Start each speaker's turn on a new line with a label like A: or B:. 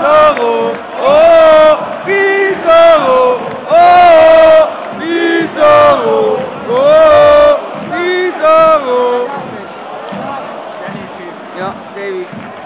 A: Pizarro, oh, Pizarro, oh, Pizarro, oh, Pizarro. Yeah, Davey.